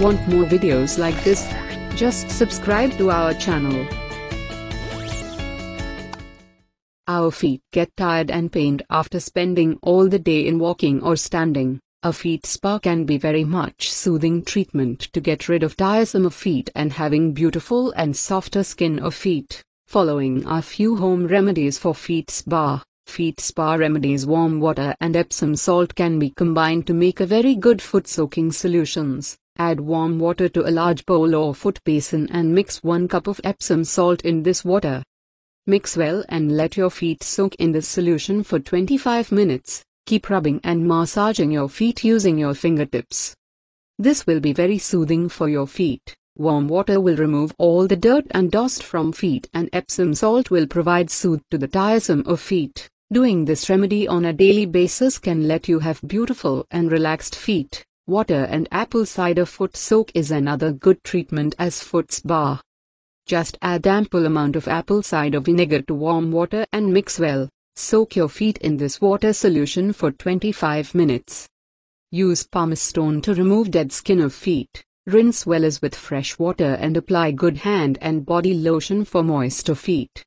Want more videos like this? Just subscribe to our channel. Our feet get tired and pained after spending all the day in walking or standing. A feet spa can be very much soothing treatment to get rid of tiresome of feet and having beautiful and softer skin of feet. Following are few home remedies for feet spa. Feet spa remedies warm water and Epsom salt can be combined to make a very good foot soaking solutions. Add warm water to a large bowl or foot basin and mix 1 cup of Epsom salt in this water. Mix well and let your feet soak in this solution for 25 minutes. Keep rubbing and massaging your feet using your fingertips. This will be very soothing for your feet. Warm water will remove all the dirt and dust from feet and Epsom salt will provide soothe to the tiresome of feet. Doing this remedy on a daily basis can let you have beautiful and relaxed feet. Water and apple cider foot soak is another good treatment as foot spa. Just add ample amount of apple cider vinegar to warm water and mix well. Soak your feet in this water solution for 25 minutes. Use pumice stone to remove dead skin of feet. Rinse well as with fresh water and apply good hand and body lotion for moist feet.